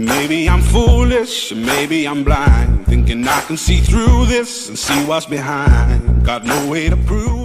Maybe I'm foolish, maybe I'm blind. Thinking I can see through this and see what's behind. Got no way to prove.